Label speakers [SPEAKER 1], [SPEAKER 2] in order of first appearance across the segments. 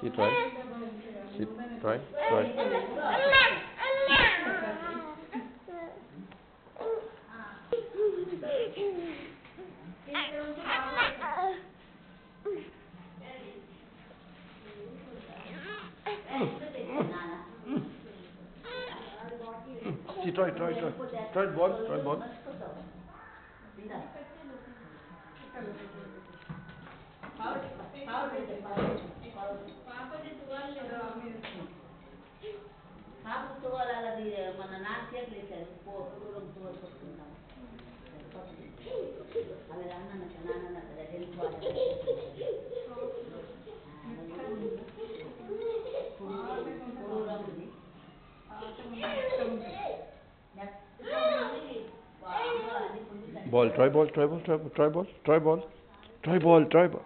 [SPEAKER 1] Sit right. Sit right. Right. Sit right, right, right. Right, ball, right, ball.
[SPEAKER 2] How? How did the మన నాన్న చేతులు వేశారు పో దూరం తువాలు కొట్టుకుంటాం అవి అన్నట్టు నాన్న వెళ్ళిపోవాలి
[SPEAKER 1] Ball. Try ball. Try ball. Try ball. Try ball. Try ball. Try ball. Try ball.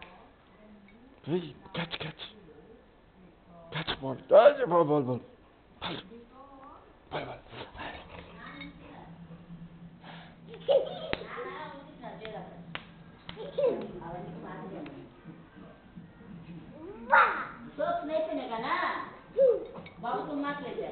[SPEAKER 1] Hey, catch. Catch. Catch ball. Ah, ball. Ball. Ball. Ball. Ball. Ball. Bak bunlar nedir?